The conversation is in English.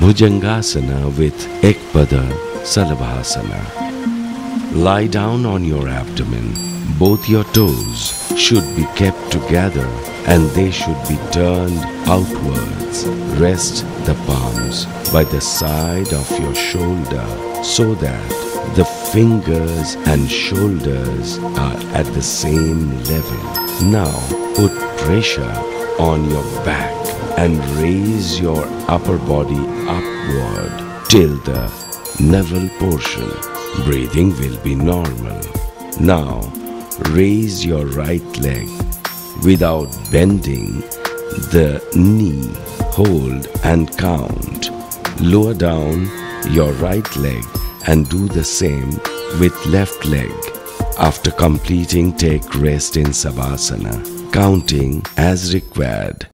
Bhujangasana with Ekpada Salabhasana. Lie down on your abdomen. Both your toes should be kept together and they should be turned outwards. Rest the palms by the side of your shoulder so that the fingers and shoulders are at the same level. Now put pressure on your back and raise your upper body upward till the navel portion. Breathing will be normal. Now raise your right leg without bending the knee. Hold and count. Lower down your right leg and do the same with left leg. After completing, take rest in Savasana, counting as required.